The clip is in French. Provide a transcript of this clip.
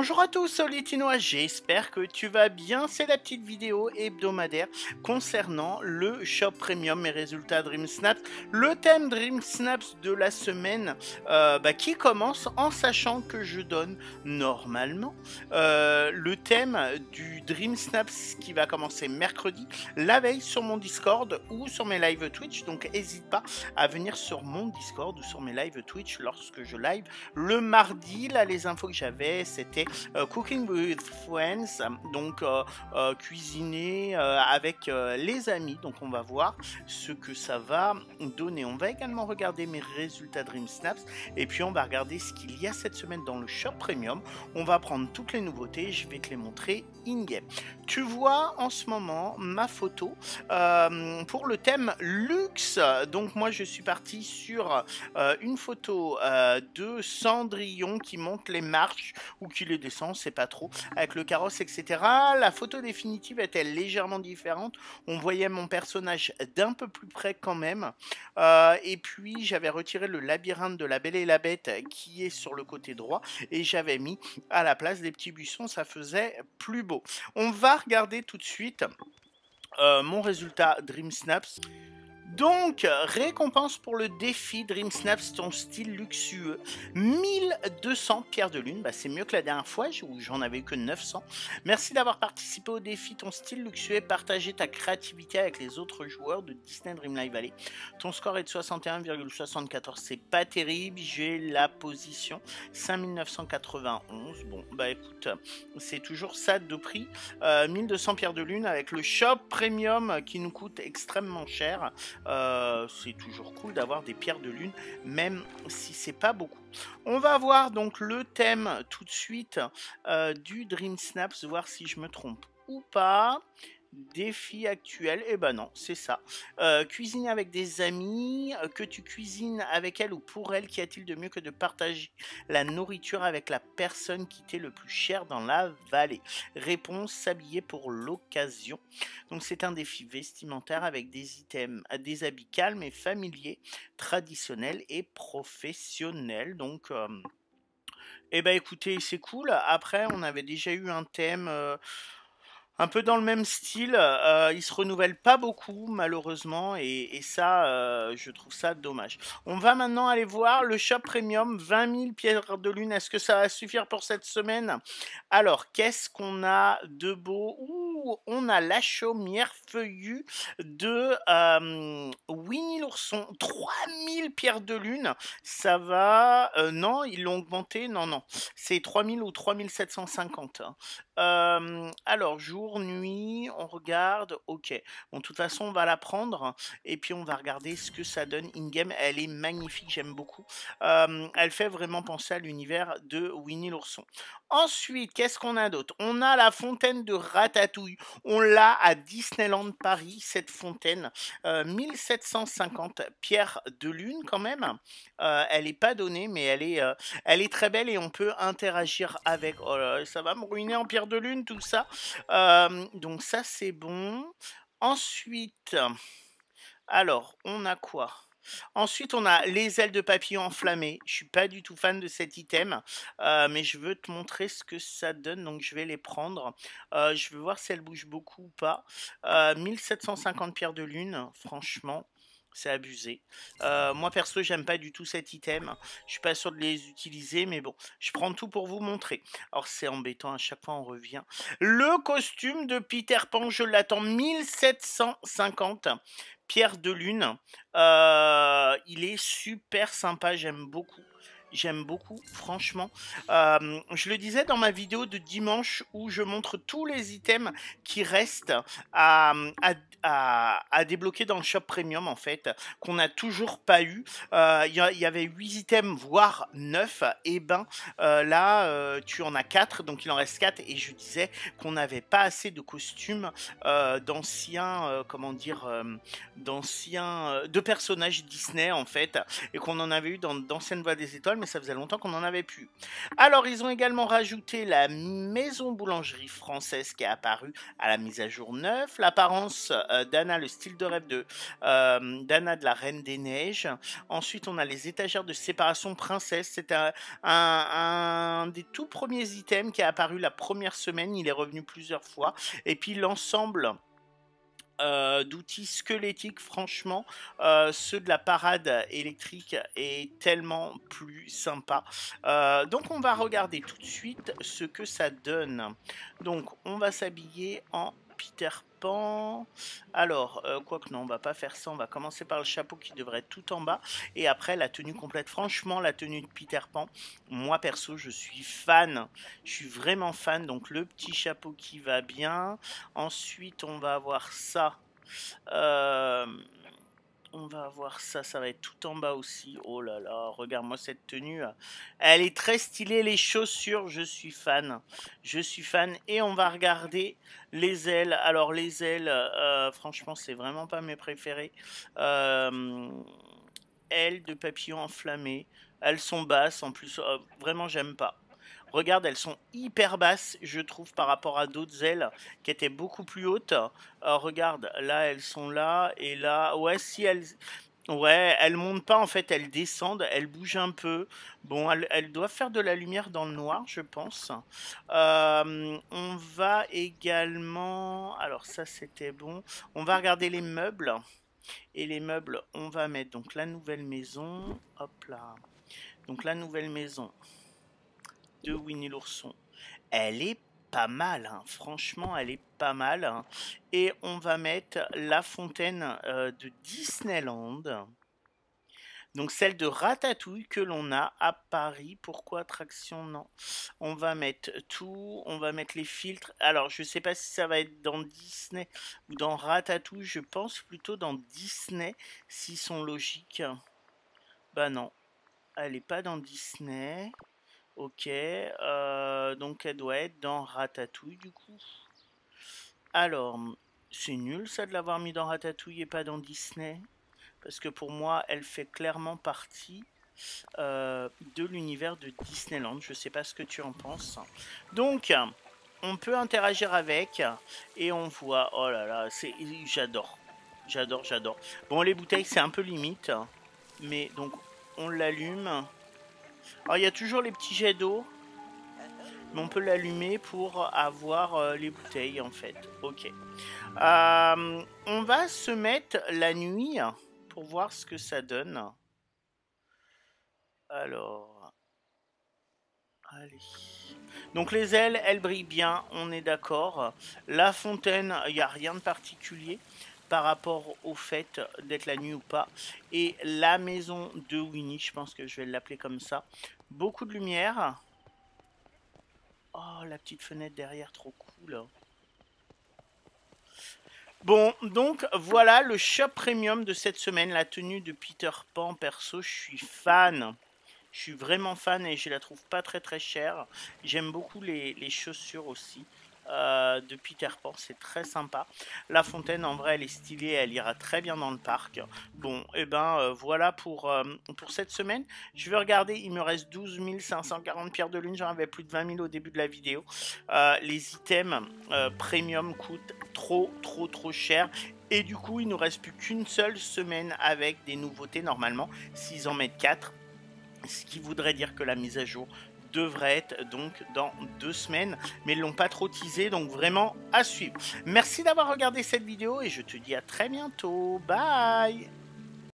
Bonjour à tous, Solitinois, j'espère que tu vas bien. C'est la petite vidéo hebdomadaire concernant le Shop Premium, mes résultats Dream Snaps. Le thème Dream Snaps de la semaine euh, bah, qui commence en sachant que je donne normalement euh, le thème du Dream Snaps qui va commencer mercredi, la veille sur mon Discord ou sur mes live Twitch. Donc n'hésite pas à venir sur mon Discord ou sur mes live Twitch lorsque je live le mardi. Là, les infos que j'avais, c'était Cooking with Friends, donc euh, euh, cuisiner avec les amis. Donc on va voir ce que ça va donner. On va également regarder mes résultats Dream Snaps et puis on va regarder ce qu'il y a cette semaine dans le shop premium. On va prendre toutes les nouveautés, je vais te les montrer in-game. Tu vois en ce moment ma photo pour le thème luxe. Donc moi je suis parti sur une photo de Cendrillon qui monte les marches ou qui les descend, c'est pas trop, avec le carrosse, etc. La photo définitive était légèrement différente? On voyait mon personnage d'un peu plus près quand même. Euh, et puis j'avais retiré le labyrinthe de la Belle et la Bête qui est sur le côté droit et j'avais mis à la place des petits buissons, ça faisait plus beau. On va regarder tout de suite euh, mon résultat Dream Snaps. Donc, récompense pour le défi Dream Snaps, ton style luxueux. 1200 pierres de lune, bah, c'est mieux que la dernière fois où j'en avais eu que 900. Merci d'avoir participé au défi ton style luxueux et partagé ta créativité avec les autres joueurs de Disney Dream Live Valley. Ton score est de 61,74, c'est pas terrible. J'ai la position 5991. Bon, bah écoute, c'est toujours ça de prix. 1200 euh, pierres de lune avec le shop premium qui nous coûte extrêmement cher. Euh, c'est toujours cool d'avoir des pierres de lune, même si c'est pas beaucoup. On va voir donc le thème tout de suite euh, du Dream Snaps, voir si je me trompe ou pas. Défi actuel, et eh ben non, c'est ça. Euh, cuisiner avec des amis, euh, que tu cuisines avec elle ou pour elle, qu'y a-t-il de mieux que de partager la nourriture avec la personne qui t'est le plus cher dans la vallée? Réponse s'habiller pour l'occasion. Donc c'est un défi vestimentaire avec des items, des habits calmes et familiers, traditionnels et professionnels. Donc euh, eh ben écoutez, c'est cool. Après, on avait déjà eu un thème un peu dans le même style. Euh, il se renouvelle pas beaucoup, malheureusement, et, ça, euh, je trouve ça dommage. On va maintenant aller voir le shop premium 20 000 pierres de lune. Est-ce que ça va suffire pour cette semaine? Alors, qu'est-ce qu'on a de beau? On a la chaumière feuillue de euh, Winnie l'ourson. 3000 pierres de lune. Ça va. Euh, non, ils l'ont augmenté? Non, non. C'est 3000 ou 3750. Euh, alors, jour, nuit, on regarde. Ok. Bon, de toute façon, on va la prendre. Et puis, on va regarder ce que ça donne in-game. Elle est magnifique. J'aime beaucoup. elle fait vraiment penser à l'univers de Winnie l'ourson. Ensuite, qu'est-ce qu'on a d'autre? On a la fontaine de Ratatouille. On l'a à Disneyland Paris, cette fontaine. 1750 euh, pierres de lune quand même. Euh, elle n'est pas donnée, mais elle est, euh, elle est très belle et on peut interagir avec. Oh ça va me ruiner en pierre de lune tout ça. Donc ça, c'est bon. Ensuite, alors, on a quoi? Ensuite, on a les ailes de papillon enflammées. Je suis pas du tout fan de cet item, mais je veux te montrer ce que ça donne, donc je vais les prendre. Je veux voir si elles bougent beaucoup ou pas. 1750 euh, pierres de lune, franchement c'est abusé. moi perso, j'aime pas du tout cet item. Je suis pas sûr de les utiliser, mais bon, je prends tout pour vous montrer. Alors c'est embêtant, à chaque fois on revient. Le costume de Peter Pan, je l'attends 1750. Pierre de Lune. Euh, il est super sympa, j'aime beaucoup. J'aime beaucoup, franchement. Euh, je le disais dans ma vidéo de dimanche où je montre tous les items qui restent à, à, débloquer dans le shop premium, en fait, qu'on n'a toujours pas eu. Euh, il y, avait 8 items, voire 9. Et ben là, tu en as 4, donc il en reste 4. Et je disais qu'on n'avait pas assez de costumes d'anciens, comment dire, d'anciens, de personnages Disney, en fait, et qu'on en avait eu dans d'anciennes voix des étoiles mais ça faisait longtemps qu'on n'en avait plus. Alors, ils ont également rajouté la maison boulangerie française qui est apparue à la mise à jour 9, l'apparence euh, d'Anna, le style de rêve de euh, d'Anna de la Reine des Neiges. Ensuite, on a les étagères de séparation princesse. C'est un, un, des tout premiers items qui est apparu la première semaine. Il est revenu plusieurs fois. Et puis l'ensemble euh, d'outils squelettiques, franchement, euh, ceux de la parade électrique est tellement plus sympa. Euh, donc on va regarder tout de suite ce que ça donne. Donc on va s'habiller en Peter Pan. Alors, euh, quoi que non, on va pas faire ça. On va commencer par le chapeau qui devrait être tout en bas. Et après, la tenue complète. Franchement, la tenue de Peter Pan, moi perso, je suis fan. Je suis vraiment fan. Donc, le petit chapeau qui va bien. Ensuite, on va avoir ça. Euh, on va avoir ça, ça va être tout en bas aussi. Oh là là, regarde-moi cette tenue. Elle est très stylée, les chaussures, je suis fan. Je suis fan. Et on va regarder les ailes. Alors les ailes, euh, franchement, c'est vraiment pas mes préférés. Euh, ailes de papillon enflammées. Elles sont basses en plus. Euh, vraiment, j'aime pas. Regarde, elles sont hyper basses, je trouve, par rapport à d'autres ailes qui étaient beaucoup plus hautes. regarde, là, elles sont là et là. Ouais, si elles. Ouais, elles montent pas en fait, elles descendent, elles bougent un peu. Bon, elles, doivent faire de la lumière dans le noir, je pense. Euh, on va également, alors ça c'était bon. On va regarder les meubles et les meubles, on va mettre donc la nouvelle maison. Hop là. Donc la nouvelle maison de Winnie l'ourson. Elle est pas mal, hein. franchement, elle est pas mal. Hein. Et on va mettre la fontaine euh, de Disneyland. Donc celle de Ratatouille que l'on a à Paris. Pourquoi attraction? Non. On va mettre tout, on va mettre les filtres. Alors je sais pas si ça va être dans Disney ou dans Ratatouille. Je pense plutôt dans Disney s'ils sont logiques. Bah non, elle est pas dans Disney. Ok, euh, donc elle doit être dans Ratatouille du coup. Alors, c'est nul ça de l'avoir mis dans Ratatouille et pas dans Disney. Parce que pour moi, elle fait clairement partie euh, de l'univers de Disneyland. Je sais pas ce que tu en penses. Donc, on peut interagir avec et on voit. Oh là là, j'adore. J'adore, j'adore. Bon, les bouteilles, c'est un peu limite. Mais donc, on l'allume. Alors il y a toujours les petits jets d'eau. Mais on peut l'allumer pour avoir euh, les bouteilles en fait. Ok. Euh, on va se mettre la nuit pour voir ce que ça donne. Alors. Allez. Donc les ailes, elles brillent bien, on est d'accord. La fontaine, il n'y a rien de particulier par rapport au fait d'être la nuit ou pas. Et la maison de Winnie, je pense que je vais l'appeler comme ça. Beaucoup de lumière. Oh, la petite fenêtre derrière, trop cool. Bon, donc voilà le shop premium de cette semaine, la tenue de Peter Pan. Perso, je suis fan. Je suis vraiment fan et je la trouve pas très très chère. J'aime beaucoup les, chaussures aussi. Euh, de Peter Pan, c'est très sympa. La fontaine, en vrai, elle est stylée, elle ira très bien dans le parc. Bon, et eh ben euh, voilà pour, euh, pour cette semaine. Je vais regarder, il me reste 12 540 pierres de lune, j'en avais plus de 20 000 au début de la vidéo. les items premium coûtent trop, trop, trop cher. Et du coup, il nous reste plus qu'une seule semaine avec des nouveautés normalement, s'ils en mettent 4 ce qui voudrait dire que la mise à jour devrait être donc dans deux semaines, mais ils l'ont pas trop teasé, donc vraiment à suivre. Merci d'avoir regardé cette vidéo et je te dis à très bientôt. Bye